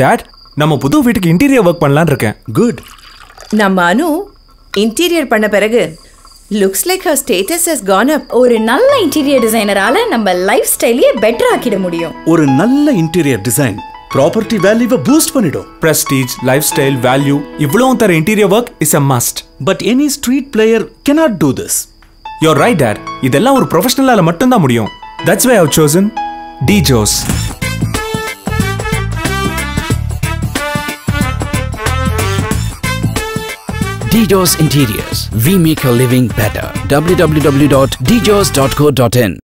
Date நம்ம புது வீட்டுக்கு இன்டீரியர் ஒர்க் பண்ணலாம்னு இருக்கேன். குட் நம்ம அனு இன்டீரியர் பண்ண பிறகு looks like her status has gone up ஒரு நல்ல இன்டீரியர் டிசைனரால நம்ம லைஃப் ஸ்டைலையே பெட்டர் ஆக்கிட முடியும். ஒரு நல்ல இன்டீரியர் டிசைன் ப்ராப்பர்ட்டி வேல்யூவை பூஸ்ட் பண்ணிடும். பிரஸ்டீஜ் லைஃப் ஸ்டைல் வேல்யூ இவ்வளவும் தர interior work is a must but any street player cannot do this your right date இதெல்லாம் ஒரு ப்ரொஃபஷனலால மட்டும்தான் முடியும். That's why have chosen D JOS DJOS Interiors. We make your living better. www.djos.co.in